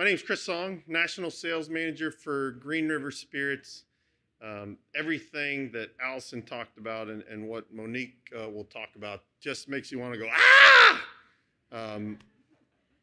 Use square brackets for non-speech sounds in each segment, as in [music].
My name is Chris Song, National Sales Manager for Green River Spirits. Um, everything that Allison talked about and, and what Monique uh, will talk about just makes you want to go, ah! Um,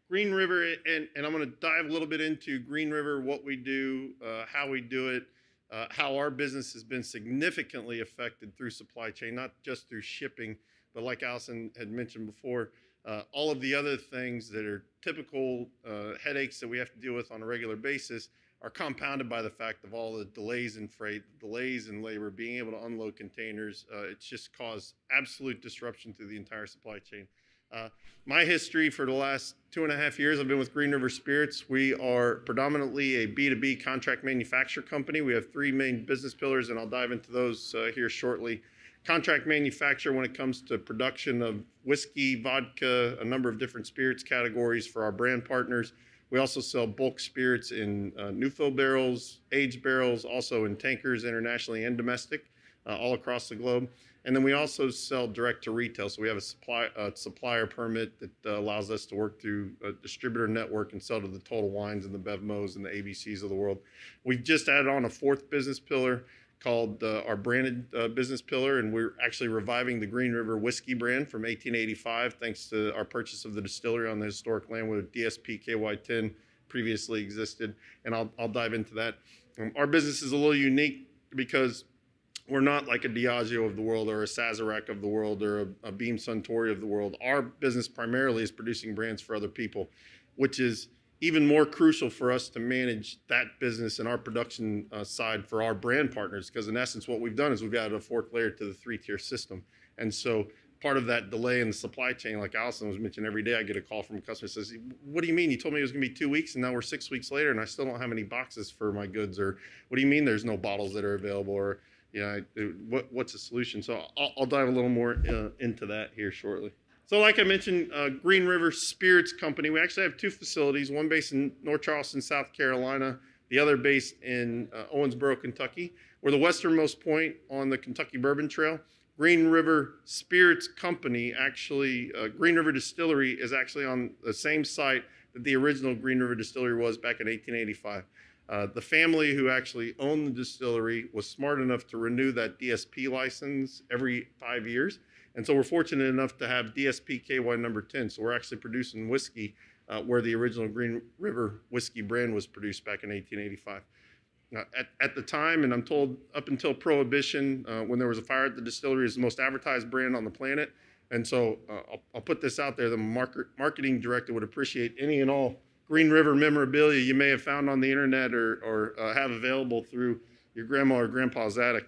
Green River, and, and I'm going to dive a little bit into Green River, what we do, uh, how we do it, uh, how our business has been significantly affected through supply chain, not just through shipping, but like Allison had mentioned before, uh, all of the other things that are typical uh, headaches that we have to deal with on a regular basis are compounded by the fact of all the delays in freight, delays in labor, being able to unload containers. Uh, it's just caused absolute disruption through the entire supply chain. Uh, my history for the last two and a half years, I've been with Green River Spirits. We are predominantly a B2B contract manufacturer company. We have three main business pillars, and I'll dive into those uh, here shortly. Contract manufacturer when it comes to production of whiskey, vodka, a number of different spirits categories for our brand partners. We also sell bulk spirits in uh, new fill barrels, aged barrels, also in tankers internationally and domestic, uh, all across the globe. And then we also sell direct to retail. So we have a supply supplier permit that uh, allows us to work through a distributor network and sell to the Total Wines and the BevMos and the ABCs of the world. We've just added on a fourth business pillar called uh, our branded uh, business pillar, and we're actually reviving the Green River whiskey brand from 1885, thanks to our purchase of the distillery on the historic land where DSP KY10 previously existed. And I'll, I'll dive into that. Um, our business is a little unique because we're not like a Diageo of the world or a Sazerac of the world or a, a Beam Suntory of the world. Our business primarily is producing brands for other people, which is even more crucial for us to manage that business and our production uh, side for our brand partners because in essence what we've done is we've added a fourth layer to the three tier system. And so part of that delay in the supply chain like allison was mentioning every day i get a call from a customer says what do you mean? You told me it was going to be two weeks and now we're six weeks later and i still don't have any boxes for my goods or what do you mean there's no bottles that are available? Or you know what, what's the solution? So i'll, I'll dive a little more uh, into that here shortly so, like I mentioned, uh, Green River Spirits Company, we actually have two facilities one based in North Charleston, South Carolina, the other based in uh, Owensboro, Kentucky. We're the westernmost point on the Kentucky Bourbon Trail. Green River Spirits Company, actually, uh, Green River Distillery is actually on the same site that the original Green River Distillery was back in 1885. Uh, the family who actually owned the distillery was smart enough to renew that DSP license every five years. And so we're fortunate enough to have DSP KY number 10. So we're actually producing whiskey uh, where the original Green River whiskey brand was produced back in 1885. Uh, at, at the time, and I'm told up until Prohibition, uh, when there was a fire at the distillery, is the most advertised brand on the planet. And so uh, I'll, I'll, put this out there. The market, marketing director would appreciate any and all Green River memorabilia you may have found on the internet or, or uh, have available through your grandma or grandpa's attic.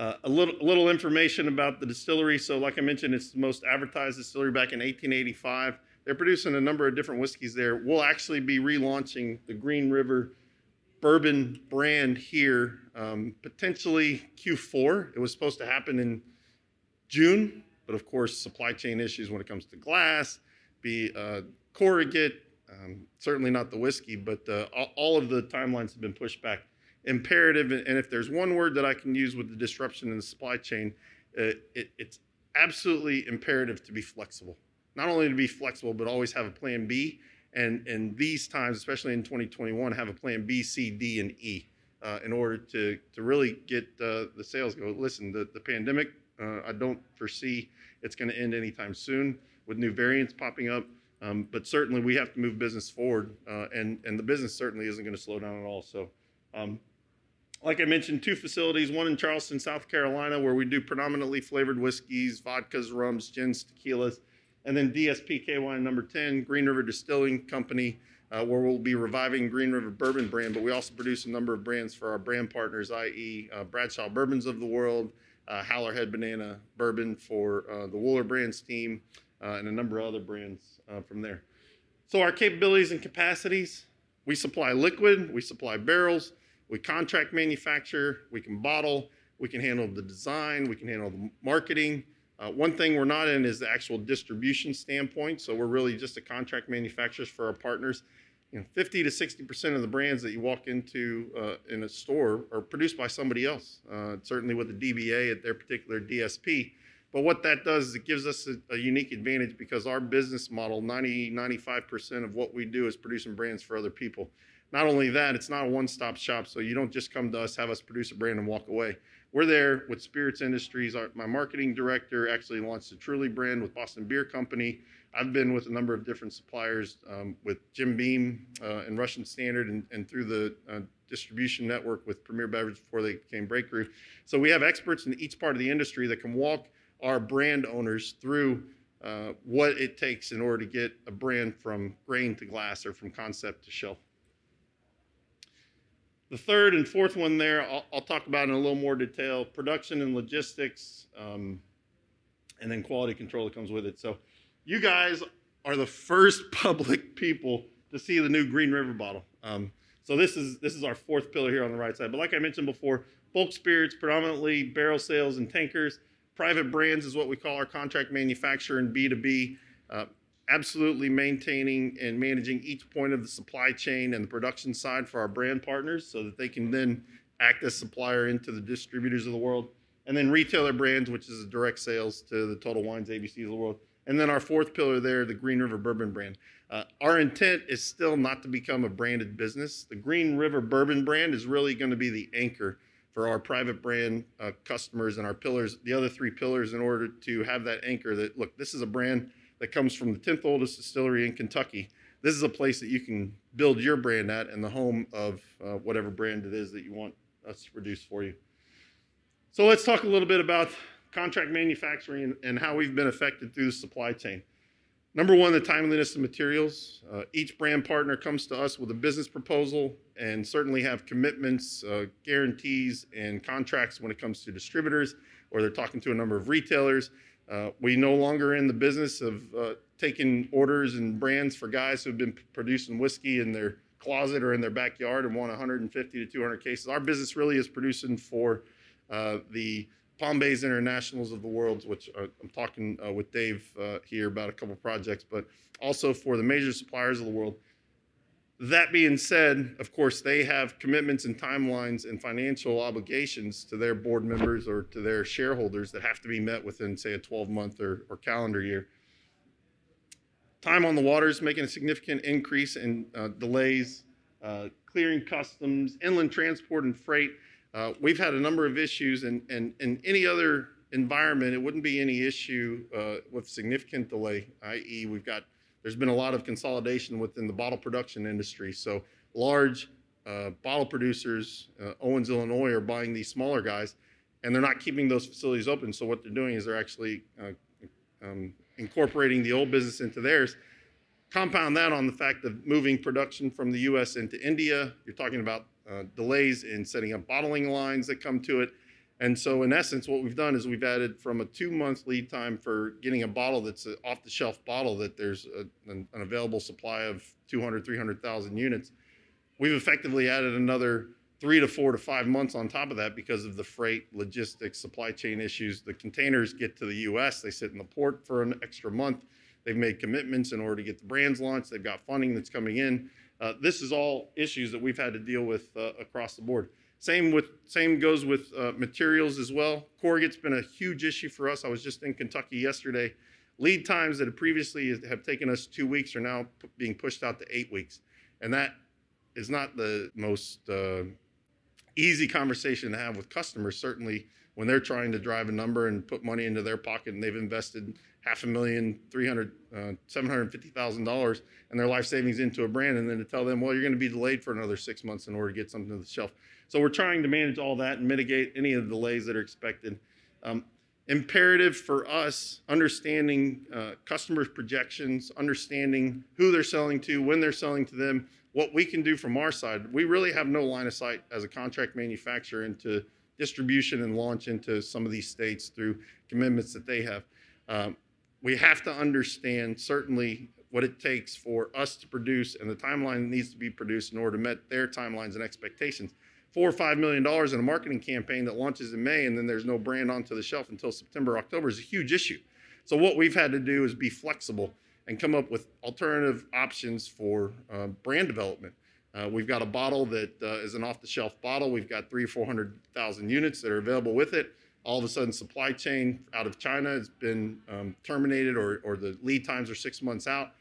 Uh, a little, little information about the distillery. So, like I mentioned, it's the most advertised distillery back in 1885. They're producing a number of different whiskeys there. We'll actually be relaunching the Green River bourbon brand here, um, potentially Q4. It was supposed to happen in June, but of course, supply chain issues when it comes to glass, be uh, corrugate, um, certainly not the whiskey, but uh, all of the timelines have been pushed back imperative. And if there's one word that I can use with the disruption in the supply chain, uh, it, it's absolutely imperative to be flexible. Not only to be flexible, but always have a plan B. And in these times, especially in 2021, have a plan B, C, D, and E uh, in order to, to really get uh, the sales go. Listen, the, the pandemic, uh, I don't foresee it's going to end anytime soon with new variants popping up. Um, but certainly we have to move business forward, uh, and, and the business certainly isn't going to slow down at all. So um, like I mentioned, two facilities, one in Charleston, South Carolina, where we do predominantly flavored whiskeys, vodkas, rums, gins, tequilas, and then DSPKY number 10, Green River Distilling Company, uh, where we'll be reviving Green River Bourbon brand, but we also produce a number of brands for our brand partners, i.e. Uh, Bradshaw Bourbons of the world, uh, Howlerhead Banana Bourbon for uh, the Wooler Brands team, uh, and a number of other brands uh, from there. So our capabilities and capacities, we supply liquid, we supply barrels, we contract manufacture, we can bottle, we can handle the design, we can handle the marketing. Uh, one thing we're not in is the actual distribution standpoint. So we're really just a contract manufacturers for our partners. You know, 50 to 60% of the brands that you walk into uh, in a store are produced by somebody else. Uh, certainly with the DBA at their particular DSP. But what that does is it gives us a, a unique advantage because our business model, 90, 95% of what we do is producing brands for other people. Not only that, it's not a one stop shop. So you don't just come to us, have us produce a brand, and walk away. We're there with Spirits Industries. Our, my marketing director actually launched the Truly brand with Boston Beer Company. I've been with a number of different suppliers um, with Jim Beam uh, and Russian Standard and, and through the uh, distribution network with Premier Beverage before they became Breakthru. So we have experts in each part of the industry that can walk our brand owners through uh, what it takes in order to get a brand from grain to glass or from concept to shelf. The third and fourth one there, I'll, I'll talk about in a little more detail production and logistics, um, and then quality control that comes with it. So, you guys are the first [laughs] public people to see the new Green River bottle. Um, so this is this is our fourth pillar here on the right side. But like I mentioned before, bulk spirits, predominantly barrel sales and tankers. Private brands is what we call our contract manufacturer and B2B. Uh, absolutely maintaining and managing each point of the supply chain and the production side for our brand partners so that they can then act as supplier into the distributors of the world. And then retailer brands, which is direct sales to the Total Wines, ABCs of the world. And then our fourth pillar there, the Green River Bourbon brand. Uh, our intent is still not to become a branded business. The Green River Bourbon brand is really going to be the anchor for our private brand uh, customers and our pillars, the other three pillars, in order to have that anchor that, look, this is a brand that comes from the 10th oldest distillery in Kentucky. This is a place that you can build your brand at and the home of uh, whatever brand it is that you want us to produce for you. So let's talk a little bit about contract manufacturing and, and how we've been affected through the supply chain. Number one, the timeliness of materials. Uh, each brand partner comes to us with a business proposal and certainly have commitments, uh, guarantees, and contracts when it comes to distributors, or they're talking to a number of retailers. Uh, we no longer in the business of uh, taking orders and brands for guys who've been producing whiskey in their closet or in their backyard and want 150 to 200 cases. Our business really is producing for uh, the Palm Bays Internationals of the world, which uh, I'm talking uh, with Dave uh, here about a couple projects, but also for the major suppliers of the world. That being said, of course, they have commitments and timelines and financial obligations to their board members or to their shareholders that have to be met within, say, a 12 month or, or calendar year. Time on the water is making a significant increase in uh, delays, uh, clearing customs, inland transport, and freight. Uh, we've had a number of issues, and, and in any other environment, it wouldn't be any issue uh, with significant delay, i.e., we've got there's been a lot of consolidation within the bottle production industry. So large uh, bottle producers, uh, Owens-Illinois, are buying these smaller guys, and they're not keeping those facilities open. So what they're doing is they're actually uh, um, incorporating the old business into theirs. Compound that on the fact of moving production from the U.S. into India. You're talking about uh, delays in setting up bottling lines that come to it. And so, in essence, what we've done is we've added from a two month lead time for getting a bottle that's an off the shelf bottle that there's a, an, an, available supply of 200, 300,000 units. We've effectively added another three to four to five months on top of that because of the freight, logistics, supply chain issues. The containers get to the US, they sit in the port for an extra month. They've made commitments in order to get the brands launched, they've got funding that's coming in. Uh, this is all issues that we've had to deal with uh, across the board. Same with same goes with uh, materials as well. Corrugate's been a huge issue for us. I was just in Kentucky yesterday. Lead times that have previously have taken us two weeks are now being pushed out to eight weeks, and that is not the most uh, easy conversation to have with customers. Certainly, when they're trying to drive a number and put money into their pocket, and they've invested half a million, three hundred, uh, seven hundred fifty thousand dollars, and their life savings into a brand, and then to tell them, well, you're going to be delayed for another six months in order to get something to the shelf so we're trying to manage all that and mitigate any of the delays that are expected. Um, imperative for us, understanding uh, customers' projections, understanding who they're selling to, when they're selling to them, what we can do from our side. We really have no line of sight as a contract manufacturer into distribution and launch into some of these states through commitments that they have. Um, we have to understand certainly what it takes for us to produce and the timeline that needs to be produced in order to meet their timelines and expectations four or five million dollars in a marketing campaign that launches in May and then there's no brand onto the shelf until September, October is a huge issue. So what we've had to do is be flexible and come up with alternative options for uh, brand development. Uh, we've got a bottle that uh, is an off-the-shelf bottle. We've got three or four hundred thousand units that are available with it. all of a sudden supply chain out of China has been um, terminated or, or the lead times are six months out.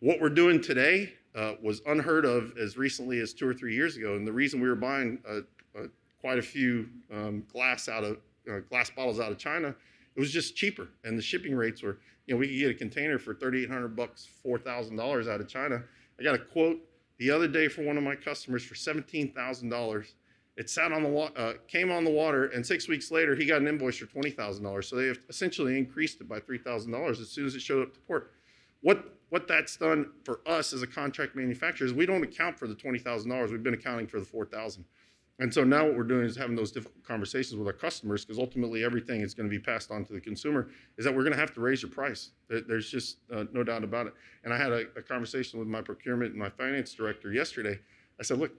What we're doing today uh, was unheard of as recently as two or three years ago. And the reason we were buying uh, uh, quite a few um, glass out of uh, glass bottles out of China, it was just cheaper, and the shipping rates were. You know, we could get a container for thirty-eight hundred bucks, four thousand dollars out of China. I got a quote the other day for one of my customers for seventeen thousand dollars. It sat on the wa- uh, came on the water, and six weeks later, he got an invoice for twenty thousand dollars. So they have essentially increased it by three thousand dollars as soon as it showed up to port. What what that's done for us as a contract manufacturer is we don't account for the twenty thousand dollars. We've been accounting for the four thousand. And so now what we're doing is having those difficult conversations with our customers because ultimately everything is going to be passed on to the consumer. Is that we're going to have to raise your price? There's just uh, no doubt about it. And I had a, a conversation with my procurement and my finance director yesterday. I said, look,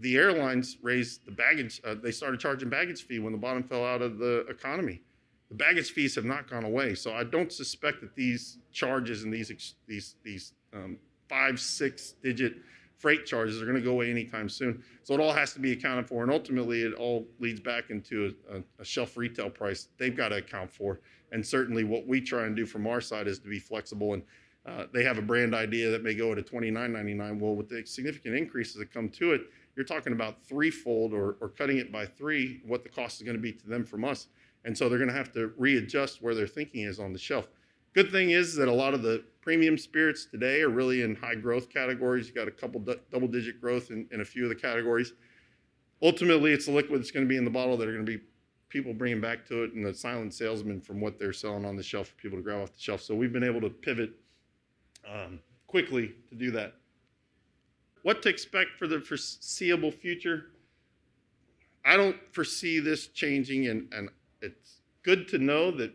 the airlines raised the baggage. Uh, they started charging baggage fee when the bottom fell out of the economy. The baggage fees have not gone away. So I don't suspect that these charges and these these these um, five six digit freight charges are going to go away anytime soon. So it all has to be accounted for, and ultimately it all leads back into a, a, shelf retail price they've got to account for. And certainly, what we try and do from our side is to be flexible. And uh, they have a brand idea that may go at a $29.99. Well, with the significant increases that come to it, you're talking about threefold or, or cutting it by three what the cost is going to be to them from us. And so they're going to have to readjust where their thinking is on the shelf. Good thing is that a lot of the premium spirits today are really in high growth categories. You got a couple double digit growth in, in a few of the categories. Ultimately, it's the liquid that's going to be in the bottle that are going to be people bringing back to it and the silent salesman from what they're selling on the shelf for people to grab off the shelf. So we've been able to pivot um, quickly to do that. What to expect for the foreseeable future? I don't foresee this changing, and, and it's good to know that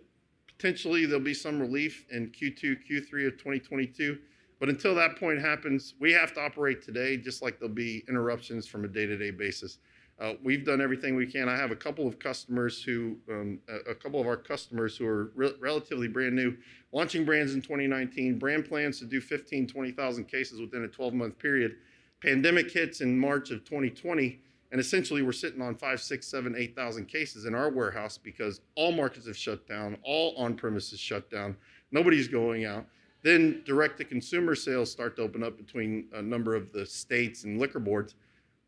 potentially there'll be some relief in Q2, Q3 of 2022. But until that point happens, we have to operate today just like there'll be interruptions from a day to day basis. Uh, we've done everything we can. I have a couple of customers who, um, a, couple of our customers who are re- relatively brand new, launching brands in 2019, brand plans to do 15, 20,000 cases within a 12 month period. Pandemic hits in March of 2020 and essentially, we're sitting on five, six, seven, eight thousand cases in our warehouse because all markets have shut down, all on premises shut down, nobody's going out. Then direct to consumer sales start to open up between a number of the states and liquor boards.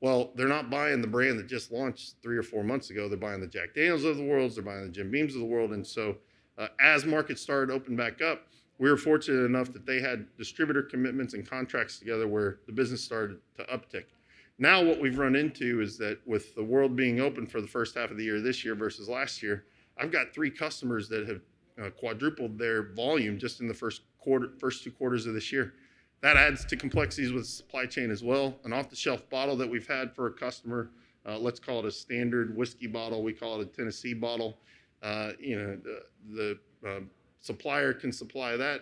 Well, they're not buying the brand that just launched three or four months ago. They're buying the Jack Daniels of the world, they're buying the Jim Beams of the world. And so, uh, as markets started to open back up, we were fortunate enough that they had distributor commitments and contracts together where the business started to uptick. Now, what we've run into is that with the world being open for the first half of the year this year versus last year, I've got three customers that have uh, quadrupled their volume just in the first quarter, first two quarters of this year. That adds to complexities with supply chain as well. An off-the-shelf bottle that we've had for a customer, uh, let's call it a standard whiskey bottle. We call it a Tennessee bottle. Uh, you know, the, the uh, supplier can supply that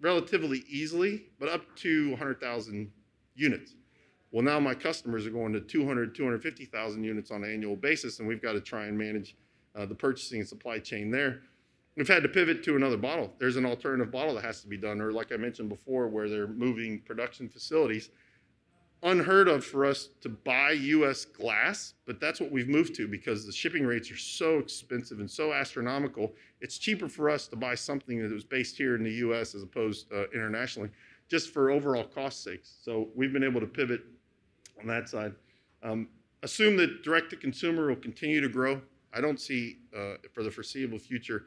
relatively easily, but up to 100,000 units. Well, now my customers are going to 200, 250,000 units on an annual basis, and we've got to try and manage uh, the purchasing and supply chain there. We've had to pivot to another bottle. There's an alternative bottle that has to be done, or like I mentioned before, where they're moving production facilities. Unheard of for us to buy US glass, but that's what we've moved to because the shipping rates are so expensive and so astronomical. It's cheaper for us to buy something that was based here in the US as opposed uh, internationally, just for overall cost sakes. So we've been able to pivot on that side. Um, assume that direct to consumer will continue to grow. I don't see uh, for the foreseeable future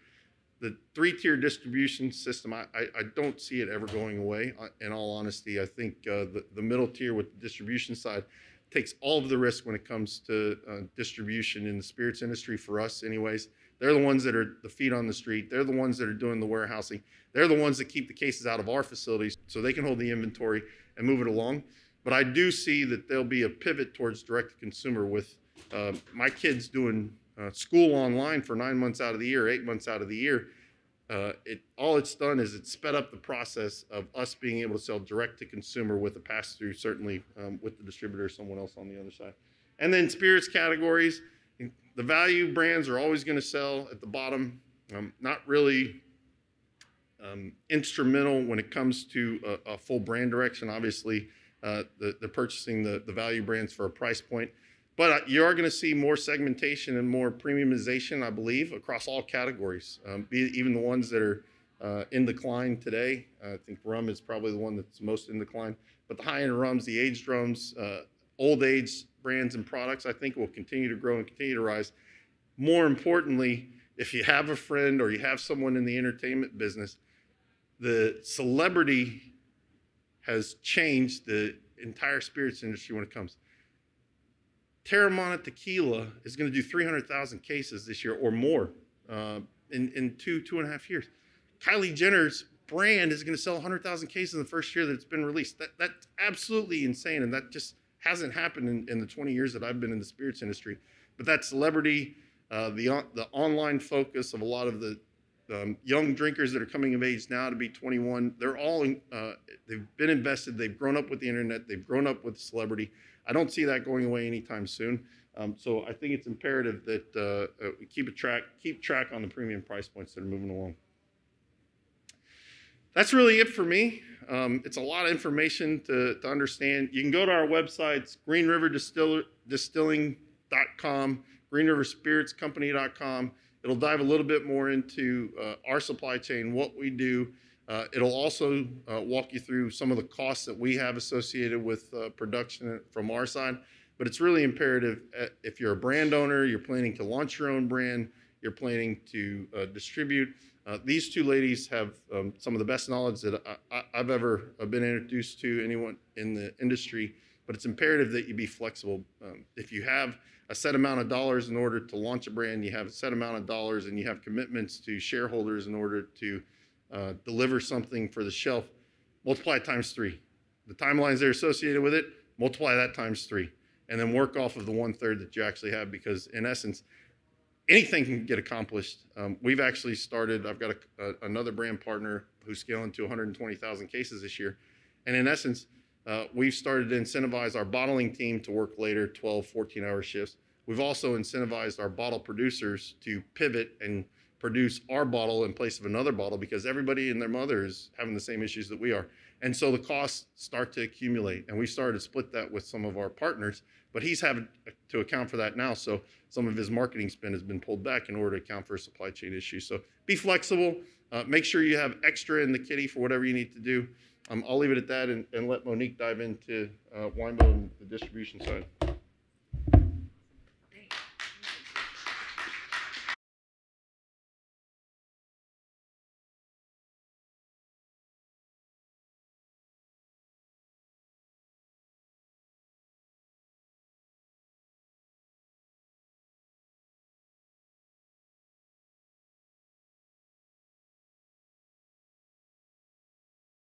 the three tier distribution system. I, I, I, don't see it ever going away. In all honesty, I think uh, the, the middle tier with the distribution side takes all of the risk when it comes to uh, distribution in the spirits industry for us, anyways. They're the ones that are the feet on the street. They're the ones that are doing the warehousing. They're the ones that keep the cases out of our facilities so they can hold the inventory and move it along. But I do see that there'll be a pivot towards direct to consumer with uh, my kids doing uh, school online for nine months out of the year, eight months out of the year. Uh, it all it's done is it sped up the process of us being able to sell direct to consumer with a pass through, certainly um, with the distributor or someone else on the other side. And then spirits categories, the value brands are always going to sell at the bottom. Um, not really um, instrumental when it comes to a, a full brand direction. Obviously, uh, the, the purchasing the, the value brands for a price point. but uh, you are going to see more segmentation and more premiumization, I believe, across all categories, um, even the ones that are uh, in decline today. I think rum is probably the one that's most in decline. But the high-end rums, the aged rums, uh, old age brands and products, I think will continue to grow and continue to rise. More importantly, if you have a friend or you have someone in the entertainment business, the celebrity has changed the entire spirits industry when it comes. Teremana Tequila is going to do 300,000 cases this year or more uh, in, in two, two and a half years. Kylie Jenner's brand is going to sell 100,000 cases in the first year that it's been released. That, that's absolutely insane. And that just hasn't happened in, in the 20 years that I've been in the spirits industry. But that celebrity, uh, the, the online focus of a lot of the um, young drinkers that are coming of age now to be 21, they're all, uh, they've been invested, they've grown up with the internet, they've grown up with celebrity. I don't see that going away anytime soon. Um, so I think it's imperative that uh, uh, we keep a track, keep track on the premium price points that are moving along. That's really it for me. Um, it's a lot of information to, to understand. You can go to our websites, greenriverdistilling.com, greenriverspiritscompany.com. It'll dive a little bit more into uh, our supply chain, what we do. Uh, it'll also uh, walk you through some of the costs that we have associated with uh, production from our side. But it's really imperative uh, if you're a brand owner, you're planning to launch your own brand, you're planning to distribute. these two ladies have um, some of the best knowledge that I, have ever been introduced to anyone in the industry. But it's imperative that you be flexible. Um, if you have a set amount of dollars in order to launch a brand, you have a set amount of dollars, and you have commitments to shareholders in order to uh, deliver something for the shelf, multiply it times three. The timelines that are associated with it, multiply that times three, and then work off of the one third that you actually have because, in essence, anything can get accomplished. Um, we've actually started, I've got a, a, another brand partner who's scaling to 120,000 cases this year. And in essence, uh, we've started to incentivize our bottling team to work later, 12, 14 hour shifts. We've also incentivized our bottle producers to pivot and produce our bottle in place of another bottle because everybody and their mother is having the same issues that we are. And so the costs start to accumulate. And we started to split that with some of our partners, but he's having to account for that now. So some of his marketing spend has been pulled back in order to account for supply chain issues. So be flexible. Uh, make sure you have extra in the kitty for whatever you need to do. Um, I'll leave it at that and, and let Monique dive into uh, Weinbo and the distribution side.